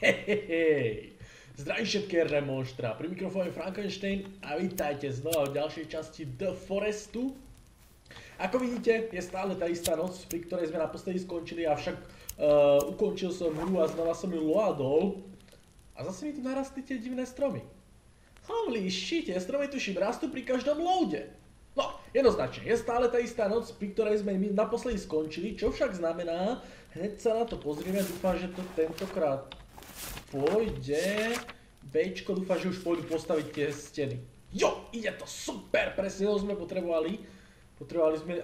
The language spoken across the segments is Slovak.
Hej, zdravím všetké remonstra, pri mikrofóne Frankenstein a vítajte znova v ďalšej časti The Forestu. Ako vidíte, je stále tá istá noc, pri ktorej sme naposledy skončili, avšak uh, ukončil som hru a znova som ju loadol a zase mi tu narastli tie divné stromy. Holy shit, stromy tuším rastú pri každom loade. No, jednoznačne, je stále tá istá noc, pri ktorej sme my naposledy skončili, čo však znamená, hneď sa na to pozrieme, dúfam, že to tentokrát pôjde. Bčko, dúfam, že už pôjdu postaviť tie steny. Jo, ide to super, presne to sme potrebovali. Potrebovali sme,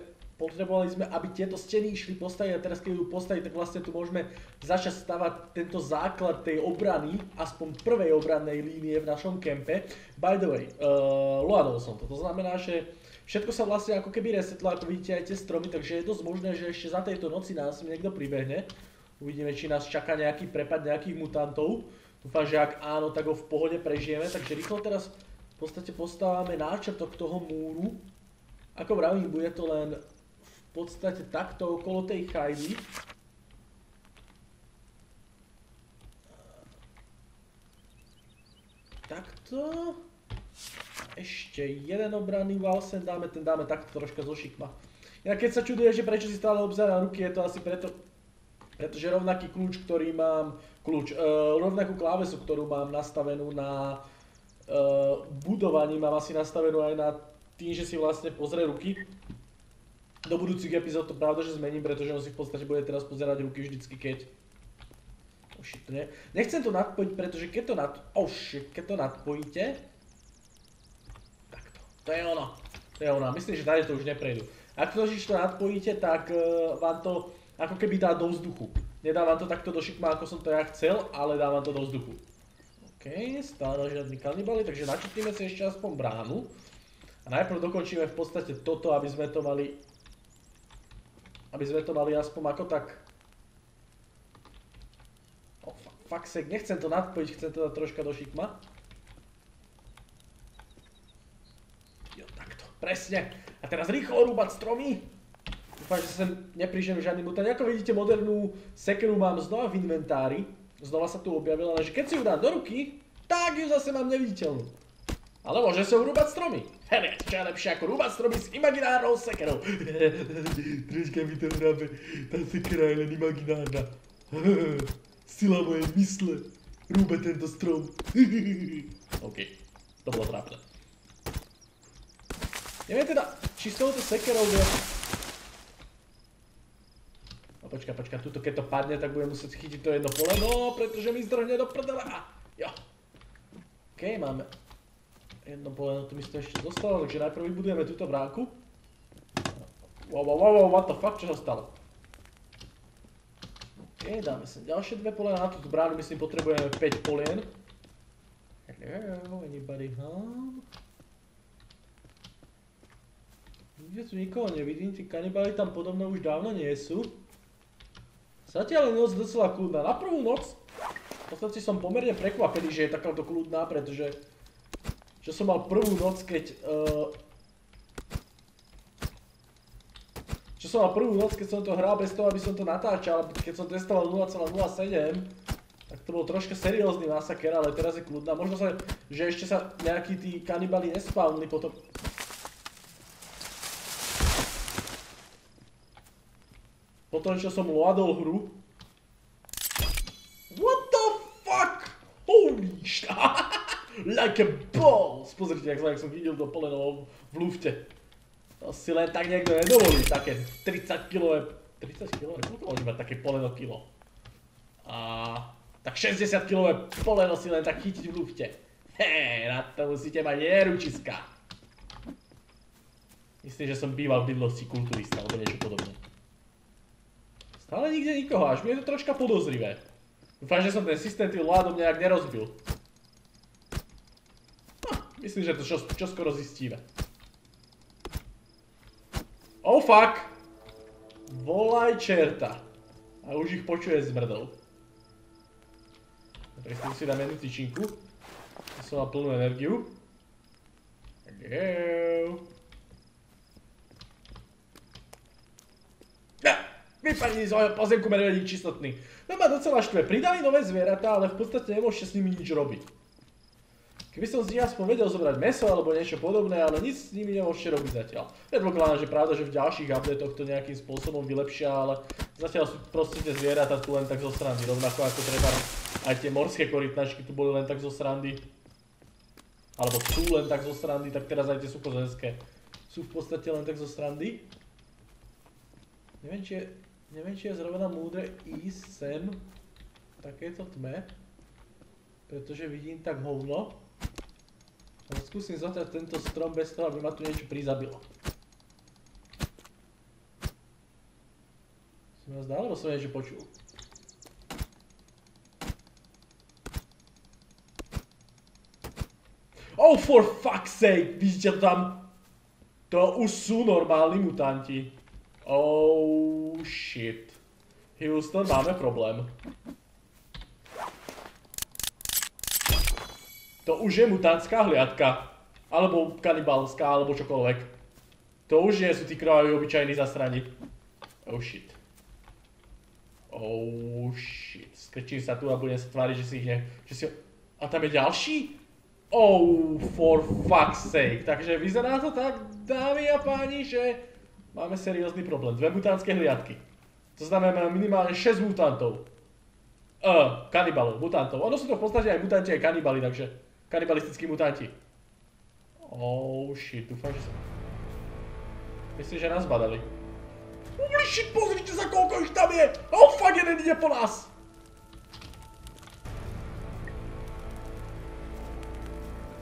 potrebovali sme, aby tieto steny išli postaviť a teraz keď idú postaviť, tak vlastne tu môžeme začať stavať tento základ tej obrany, aspoň prvej obrannej línie v našom kempe. By the way, uh, loadol som to, to znamená, že všetko sa vlastne ako keby resetlo, ako vidíte aj tie stromy, takže je dosť možné, že ešte za tejto noci nás niekto pribehne. Uvidíme, či nás čaká nejaký prepad nejakých mutantov. Dúfam, že ak áno, tak ho v pohode prežijeme. Takže rýchlo teraz v podstate postávame náčrtok toho múru. Ako vravím, bude to len v podstate takto okolo tej chajdy. Takto. Ešte jeden obranný wall sem dáme, ten dáme takto troška zo šikma. Inak keď sa čuduje, že prečo si stále obzerám ruky, je to asi preto, pretože rovnaký kľúč, ktorý mám, kľúč, uh, rovnakú klávesu, ktorú mám nastavenú na budovaní, mám asi nastavenú aj na tým, že si vlastne pozrie ruky. Do budúcich epizód to pravda, že zmením, pretože on si v podstate bude teraz pozerať ruky vždycky, keď... Oh shit, nie. Nechcem to nadpojiť, pretože keď to nad... Oh shit, keď to nadpojíte... Takto, to je ono. To je ono. Myslím, že tady to už neprejdu. Ak to to nadpojíte, tak uh, vám to ako keby dá do vzduchu. Nedávam to takto do šikma, ako som to ja chcel, ale dávam to do vzduchu. OK, stále žiadny kanibali, takže načutníme si ešte aspoň bránu. A najprv dokončíme v podstate toto, aby sme to mali... Aby sme to mali aspoň ako tak... Oh, nechcem to nadpojiť, chcem to dať troška do šikma. Jo, takto, presne. A teraz rýchlo rúbať stromy. Dúfam, že sem neprížem žiadny mutant. Ako vidíte, modernú sekeru mám znova v inventári. Znova sa tu objavila, lenže keď si ju dám do ruky, tak ju zase mám neviditeľnú. Ale môže sa urúbať stromy. Hele, čo je lepšie ako rúbať stromy s imaginárnou sekerou. Troška mi to hrabe. Tá sekera je len imaginárna. Sila mojej mysle. Rúbe tento strom. OK, to bolo trápne. Neviem teda, či s touto sekerou je No počkaj, počkaj, tuto keď to padne, tak budem musieť chytiť to jedno poleno, pretože mi zdrhne do prdele. Jo. OK, máme jedno poleno, tu mi to ešte zostalo, takže najprv vybudujeme túto bránku. Wow, wow, wow, wow, what the fuck, čo sa stalo? OK, dáme sem ďalšie dve polena, na túto bránu myslím potrebujeme 5 polien. Hello, anybody home? Nikde tu nikoho nevidím, tí kanibali tam podobno už dávno nie sú. Zatiaľ je noc docela kľudná. Na prvú noc v podstate som pomerne prekvapený, že je takáto kľudná, pretože čo som mal prvú noc, keď uh, čo som mal prvú noc, keď som to hral bez toho, aby som to natáčal, keď som testoval 0,07, tak to bol troška seriózny masaker, ale teraz je kľudná. Možno sa, že ešte sa nejakí tí kanibali nespavnili potom. Potom, čo som loadol hru. What the fuck? Holy shit. Like a balls. Pozrite, jak som, videl to poleno v lufte. To si len tak niekto nedovolí, také 30 kg, 30 kg, koľko môže také poleno kilo? A tak 60 kg poleno si len tak chytiť v lufte. Hej, na to musíte mať neručiska. Myslím, že som býval v bydlosti kulturista, alebo niečo podobné. Stále nikde nikoho, až mi je to troška podozrivé. Dúfam, že som ten systém tým ládom nejak nerozbil. Myslím, že to čo, čo zistíme. Oh fuck! Volaj čerta. A už ich počuje zmrdol. Tak si dám jednu tyčinku. Som mal plnú energiu. Ja, vypadni z mojho pozemku medvedík čistotný. No ma docela štve. Pridali nové zvieratá, ale v podstate nemôžete s nimi nič robiť. Keby som z nich aspoň vedel zobrať meso alebo niečo podobné, ale nic s nimi nemôžete robiť zatiaľ. Predpokladám, že pravda, že v ďalších updatech to nejakým spôsobom vylepšia, ale zatiaľ sú proste tie zvieratá tu len tak zo strany, rovnako ako treba aj tie morské korytnačky tu boli len tak zo strany. Alebo sú len tak zo strany, tak teraz aj tie suchozemské sú v podstate len tak zo strany. Neviem, či je, neviem, či je zrovna múdre ísť sem v takéto tme, pretože vidím tak hovno. Skúsim zotrať tento strom bez toho, aby ma tu niečo prizabilo. Som ja zdal, alebo som niečo počul? Oh, for fuck's sake! Vidíte tam? To už sú normálni mutanti. Oh, shit. Houston, máme problém. To už je mutantská hliadka. Alebo kanibalská, alebo čokoľvek. To už nie sú tí krvaví obyčajní zasrani. Oh shit. Oh shit. Strčím sa tu a budem sa tváriť, že si ich ne... Že si... A tam je ďalší? Oh, for fuck's sake. Takže vyzerá to tak, dámy a páni, že máme seriózny problém. Dve mutantské hliadky. To znamená minimálne 6 mutantov. Uh, kanibalov, mutantov. Ono sú to v podstate aj mutanti, aj kanibali, takže kanibalistickí mutanti. Oh shit, dúfam, že sa... Myslím, že nás badali. Holy shit, pozrite sa, koľko ich tam je! Oh fuck, jeden ide po nás!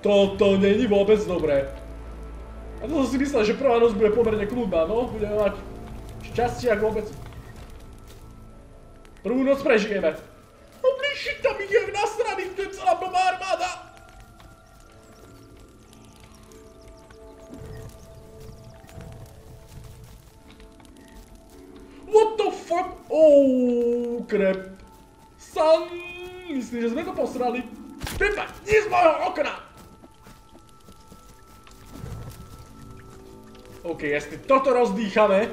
Toto není vôbec dobré. A to som si myslel, že prvá noc bude pomerne kľudná, no. Budeme mať šťastie, ak vôbec. Prvú noc prežijeme. Holy shit, tam ide na strany, to je celá blbá armáda. Oh, krep. San, myslím, že sme to posrali. Vypaď, nie z mojho okna! OK, jestli toto rozdýchame,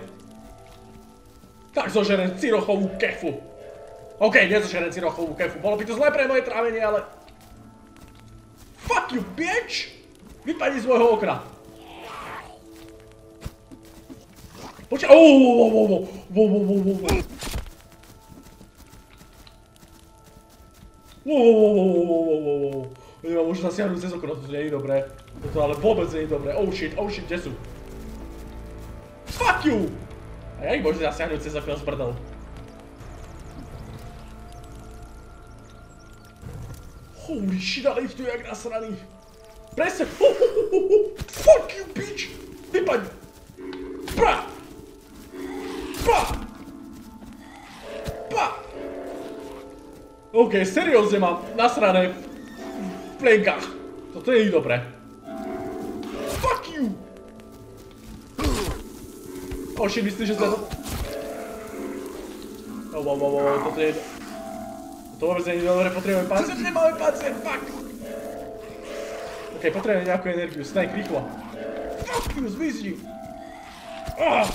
tak zožerem cirochovú kefu. OK, nezožerem cirochovú kefu, bolo by to zlé pre moje trávenie, ale... Fuck you, bitch! Vypadni z môjho okna. Počkaj, oh, oh, oh, oh, oh, oh, oh, wow. Nemám už zasiahnuť cez okno, to nie je dobré. Toto ale vôbec nie je dobré. Oh shit, oh shit, kde sú? Fuck you! A ja ich môžem zasiahnuť cez okno s brdou. Holy shit, ale ich tu jak nasraných. Presne! Fuck you, bitch! Vypaď! Bra! Pa! OK, seriózne mám nasrané v plenkách. Toto nie je dobré. Fuck you! Oši, myslíš, že sa to... Oh, wow, wow, wow, toto je... To vôbec nie je dobré, potrebujeme pancier, nemáme pancier, fuck! OK, potrebujeme nejakú energiu, snake, rýchlo. Fuck you, zmizni! Ah!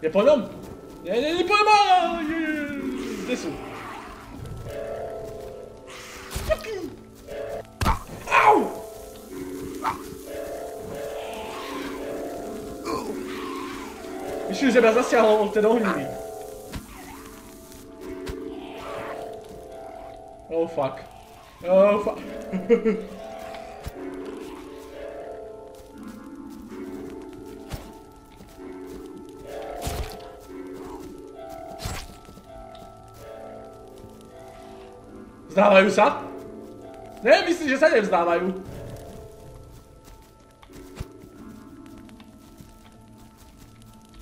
Je po ňom? Il est pas mort Dessous. Excuse mas assim a ontem não ri. Oh fuck. Oh fuck. Vzdávajú sa? Ne, myslím, že sa nevzdávajú.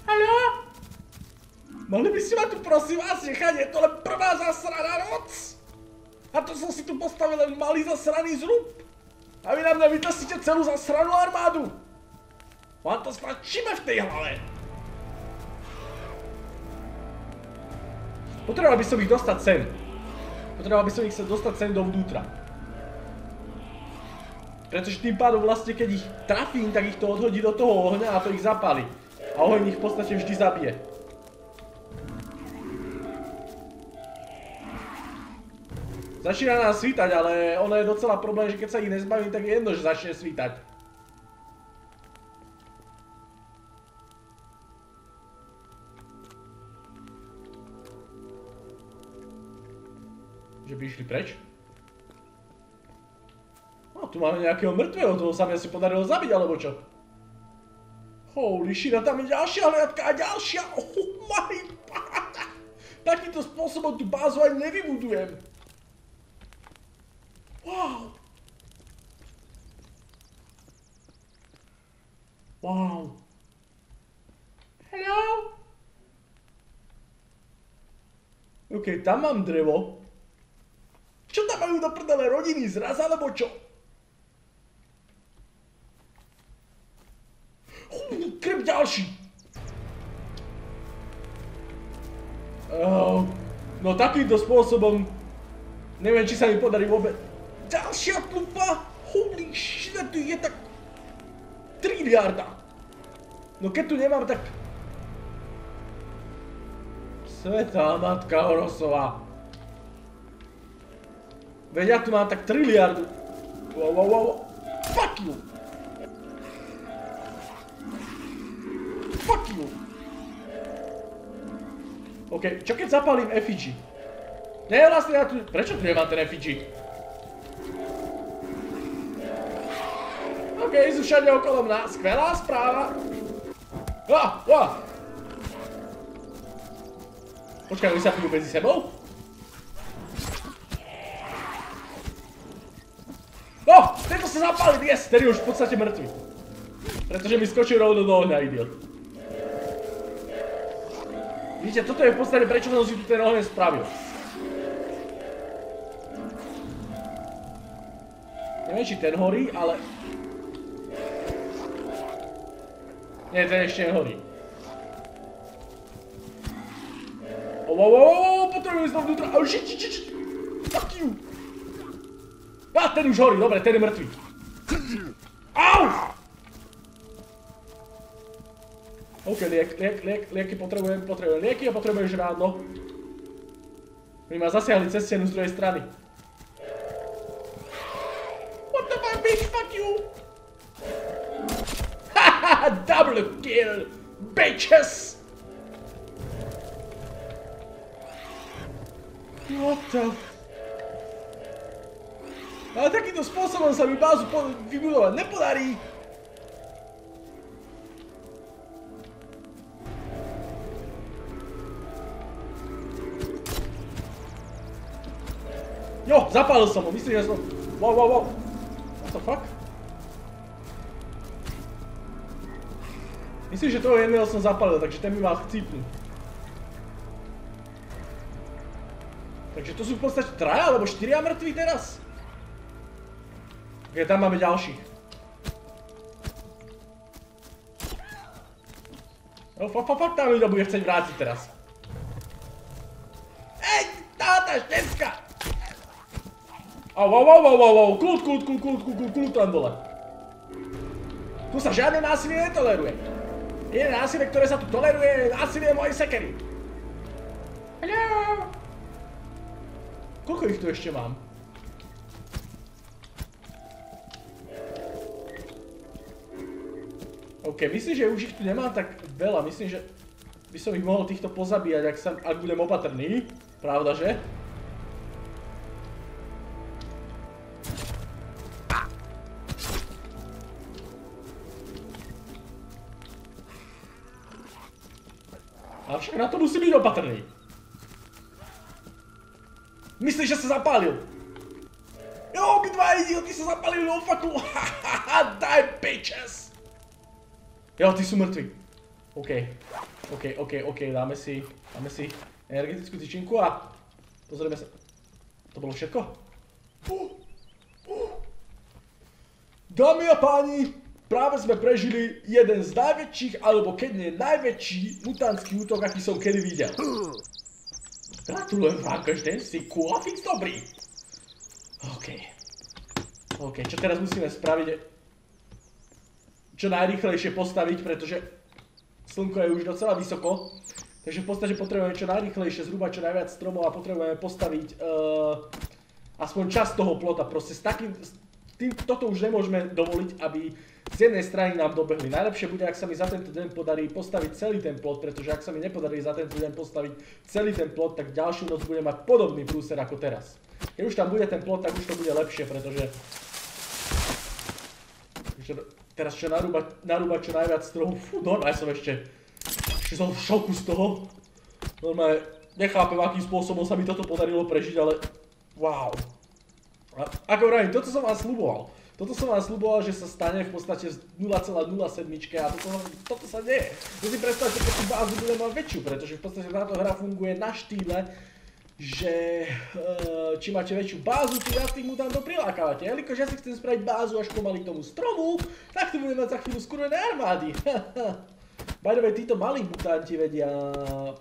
Haló? Mohli by ste ma tu prosím vás nechať, je to len prvá zasraná noc. A to som si tu postavil len malý zasraný zrub. A vy na mňa vytasíte celú zasranú armádu. Mám to snad šime v tej hlave. Potreboval by som ich dostať sem. Potreboval by som ich sa dostať sem dovnútra. Pretože tým pádom vlastne keď ich trafím, tak ich to odhodí do toho ohňa a to ich zapáli. A oheň ich v podstate vždy zabije. Začína nás svítať, ale ono je docela problém, že keď sa ich nezbavím, tak je jedno, že začne svítať. Išli preč? No, tu máme nejakého mŕtvého, toho sa mi asi podarilo zabiť, alebo čo? Holy shit, a tam je ďalšia hliadka a ďalšia, oh my god! Takýmto spôsobom tú bázu ani nevybudujem. Wow! Wow! Hello? OK, tam mám drevo. Čo tam majú do prdele rodiny zraz, alebo čo? Krep ďalší. Oh, no takýmto spôsobom neviem, či sa mi podarí vôbec ďalšia tlupa! Holy shit, je tak... Triliarda! No keď tu nemám, tak... Svetá matka Orosová. Veď ja tu mám tak triliardu. Wow, wow, wow. Fuck you! Fuck you! OK, čo keď zapalím effigy? Nie, vlastne ja tu... Prečo tu nemám ten effigy? OK, sú všade okolo mňa. Skvelá správa. Ah, ah. Počkaj, oni sa pijú medzi sebou? Sa zapálil, yes, ten je už v podstate mŕtvy. Pretože mi skočil rovno do ohňa, idiot. Vidíte, toto je v podstate prečo som si tu ten ohňa spravil. Neviem, či ten horí, ale Nie, ten ešte nehorí. Oh, wow, wow, potrebujem ísť dovnútra. Oh, shit, shit, shit. Fuck you. A, ten už horí, dobre, ten je mŕtvý. Au! OK, liek, liek, liek, lieky potrebujem, potrebujem lieky a potrebujem žrádlo. Oni ma zasiahli cez stenu z druhej strany. What the fuck, bitch, fuck you! Double kill, bitches! What the... Ale takýmto spôsobom sa mi bázu vybudovať nepodarí. Jo, zapálil som ho, myslím, že som... Wow, wow, wow. What the fuck? Myslím, že toho jedného som zapalil, takže ten by mal chcípnúť. Takže to sú v podstate traja alebo štyria mŕtvi teraz? Ok, tam máme ďalších. No, fakt, fakt, fakt tam ľudia bude chcieť vrátiť teraz. Ej, táta štecka! Au, au, au, au, au, au, kľud, kľud, kľud, kľud, kľud, kľud, tam dole. Tu sa žiadne násilie netoleruje. Je násilie, ktoré sa tu toleruje, násilie mojej sekery. Hello! Koľko ich tu ešte mám? OK, myslím, že už ich tu nemám tak veľa. Myslím, že by som ich mohol týchto pozabíjať, ak, sa, ak budem opatrný. Pravda, že? Avšak na to musí byť opatrný. Myslíš, že sa zapálil? Jo, obidva idioti sa zapálili do faklu. Die bitches. Jo, ty sú mŕtvi. OK. OK, OK, OK, dáme si, dáme si energetickú tyčinku a pozrieme sa. To bolo všetko? Dámy a páni, práve sme prežili jeden z najväčších, alebo keď nie najväčší mutantský útok, aký som kedy videl. Gratulujem, Frankenstein, si cool a fix dobrý. OK. OK, čo teraz musíme spraviť čo najrýchlejšie postaviť, pretože slnko je už docela vysoko. Takže v podstate potrebujeme čo najrýchlejšie, zhruba čo najviac stromov a potrebujeme postaviť uh, aspoň čas toho plota. Proste s takým, toto už nemôžeme dovoliť, aby z jednej strany nám dobehli. Najlepšie bude, ak sa mi za tento deň podarí postaviť celý ten plot, pretože ak sa mi nepodarí za tento deň postaviť celý ten plot, tak ďalšiu noc bude mať podobný prúser ako teraz. Keď už tam bude ten plot, tak už to bude lepšie, pretože... Teraz čo narúbať, narúbať čo najviac stromov, fú, normálne som ešte... Ešte som v šoku z toho. Normálne, nechápem, akým spôsobom sa mi toto podarilo prežiť, ale... Wow. A, ako vravím, toto som vám sluboval. Toto som vám sluboval, že sa stane v podstate z 0,07 a toto, toto sa deje. To si predstavte, že tú bázu bude mať väčšiu, pretože v podstate táto hra funguje na štýle, že uh, či máte väčšiu bázu, tým viac tých mutantov prilákavate. Jelikož ja si chcem spraviť bázu až pomaly k tomu stromu, tak tu budem mať za chvíľu skurvené armády. By títo malí mutanti vedia...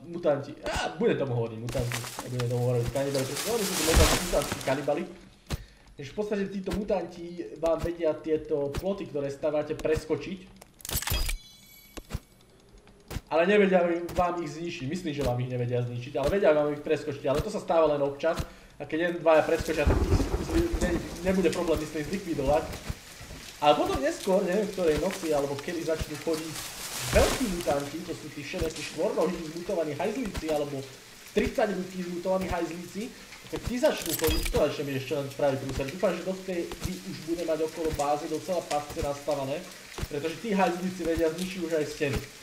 Mutanti. Á, bude tomu hovoriť mutanti. Nebudem tomu hovoriť kanibali, oni sú tu mutanti kanibali. Takže v podstate títo mutanti vám vedia tieto ploty, ktoré stávate, preskočiť ale nevedia vám ich zničiť. Myslím, že vám ich nevedia zničiť, ale vedia vám ich preskočiť. Ale to sa stáva len občas. A keď jeden, dvaja preskočia, tak ne, nebude problém s tým zlikvidovať. Ale potom neskôr, neviem ktorej noci, alebo kedy začnú chodiť veľkí mutanti, to sú tí všetky štvornohí zmutovaní hajzlíci, alebo 30 ľudí zmutovaní hajzlíci, tak tí začnú chodiť, to ešte mi ešte len spraviť prúser. Dúfam, že dovtedy už bude mať okolo bázy docela pasce nastavené, pretože tí hajzlíci vedia zničiť už aj steny.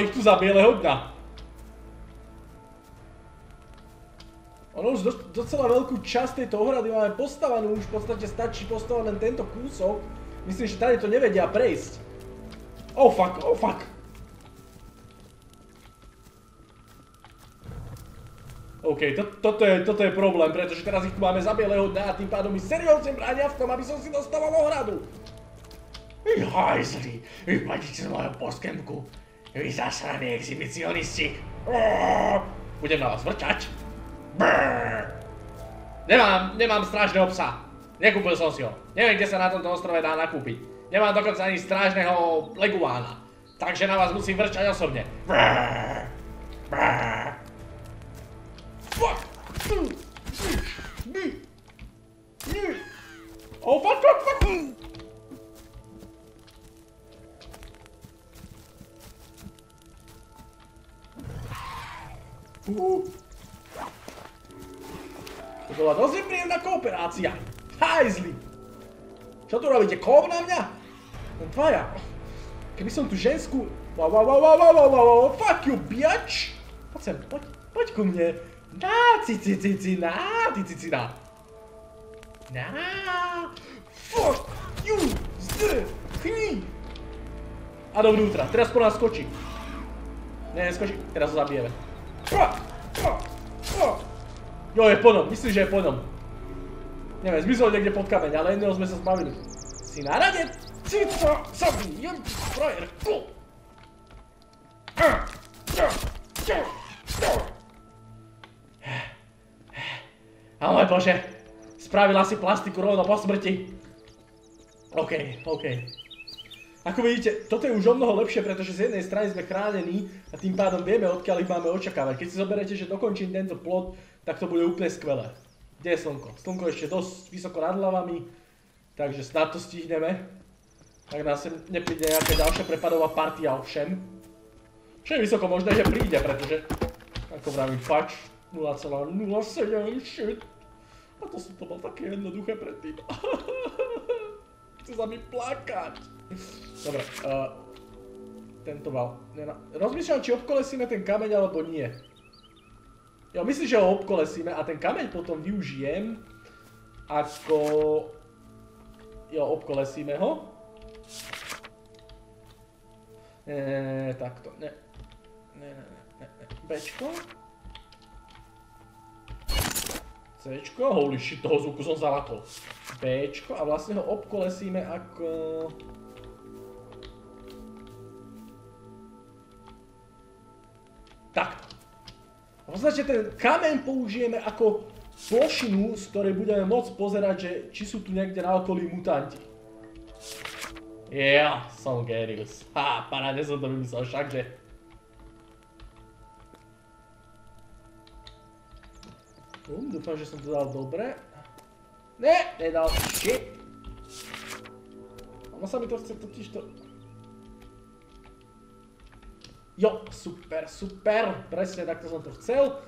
Ich tu za bieleho dňa. Ono už docela veľkú časť tejto ohrady máme postavanú, už v podstate stačí postavať len tento kúsok. Myslím, že tady to nevedia prejsť. Oh fuck, oh fuck. OK, to, toto, je, problém, pretože teraz ich tu máme za bieleho dňa a tým pádom mi seriózne bránia v tom, aby som si dostával ohradu. Vy hajzli, vy padíte z mojho poskemku. Vy zasraní exhibicionisti. Budem na vás vrčať. Nemám, nemám strážneho psa. Nekúpil som si ho. Neviem, kde sa na tomto ostrove dá nakúpiť. Nemám dokonca ani strážneho leguána. Takže na vás musím vrčať osobne. Fuck! Som tu wow, fuck you, bitch! Poď sem, poď, poď ku mne. Na, ci, ci, ci, ci, na, ty, ci, ci, na. Na, fuck you, zdrhni. A dovnútra, teraz po nás skočí. Ne, neskočí, teraz ho zabijeme. Jo, je po ňom, myslím, že je po ňom. Neviem, zmizol niekde pod kameň, ale jedného sme sa zbavili. Si na rade? Si to zabijem, frajer, tu! A bože, spravila si plastiku rovno po smrti. OK, OK. Ako vidíte, toto je už o mnoho lepšie, pretože z jednej strany sme chránení a tým pádom vieme, odkiaľ ich máme očakávať. Keď si zoberiete, že dokončím tento plot, tak to bude úplne skvelé. Kde je slnko? Slnko ešte dosť vysoko nad hlavami, Takže snad to stihneme. Tak nás sem nepríde nejaká ďalšia prepadová partia ovšem. Čo je vysoko možné, že príde, pretože ako vravím fač 0,07 shit. A to som to bol také jednoduché predtým. Chce sa mi plakať. Dobre, uh, tento val. Rozmýšľam, či obkolesíme ten kameň alebo nie. Jo, myslím, že ho obkolesíme a ten kameň potom využijem ako... Jo, obkolesíme ho. Ne, ne, ne, ne, takto, ne. Ne, ne, ne, Bčko. Cčko, holy shit, toho zvuku som zalakol. Bčko a vlastne ho obkolesíme ako... Takto. V podstate ten kameň použijeme ako plošinu, z ktorej budeme môcť pozerať, že či sú tu niekde na okolí mutanti. Ja, som genius. Ha, paráde som to vymyslel, všakže. Um, dúfam, že som to dal dobre. Ne, nedal, shit. Ono sa mi to chce totiž to... Jo, super, super, presne takto som to chcel.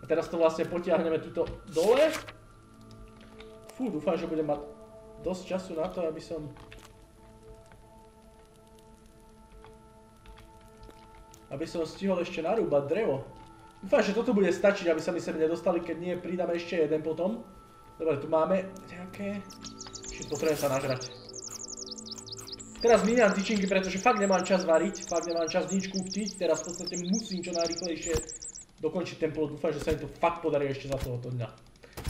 A teraz to vlastne potiahneme tuto dole. Fú, dúfam, že budem mať dosť času na to, aby som... Aby som stihol ešte narúbať drevo. Dúfam, že toto bude stačiť, aby sa mi sem nedostali, keď nie, pridáme ešte jeden potom. Dobre, tu máme nejaké... Shit, potrebujem sa nažrať. Teraz miniam tyčinky, pretože fakt nemám čas variť, fakt nemám čas nič kúptiť, teraz v podstate musím čo najrychlejšie dokončiť ten plot, dúfam, že sa mi to fakt podarí ešte za tohoto dňa.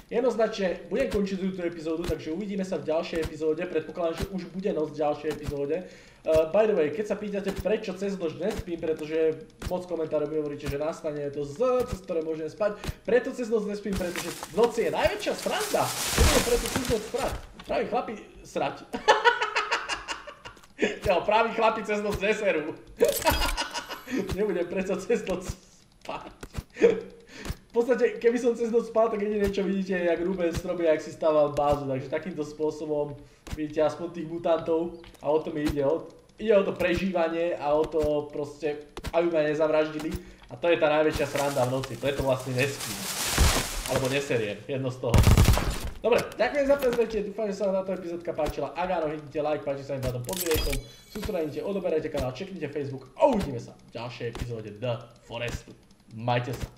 Jednoznačne budem končiť túto epizódu, takže uvidíme sa v ďalšej epizóde, predpokladám, že už bude noc v ďalšej epizóde. Uh, by the way, keď sa pýtate, prečo cez noč nespím, pretože moc komentárov mi hovoríte, že nastane to z, cez ktoré môžem spať, preto cez noc nespím, pretože v noci je najväčšia sranda, preto cez noc sprať. Praví chlapi, srať. Jo, právi chlapi cez noc neserú. Nebudem predsa cez noc spať. V podstate, keby som cez noc spal, tak jediné čo vidíte je, jak Ruben strobí, jak si stával bázu. Takže takýmto spôsobom vidíte aspoň tých mutantov a o to mi ide. O, ide o to prežívanie a o to proste, aby ma nezavraždili. A to je tá najväčšia sranda v noci, preto vlastne nespím. Alebo neseriem, jedno z toho. Dobre, ďakujem za prezretie, dúfam, že sa vám táto epizódka páčila. Ak áno, hitnite like, páči sa mi na tom pod videom, subscribnite, odoberajte kanál, čeknite Facebook a uvidíme sa v ďalšej epizóde The Forestu. Majte sa.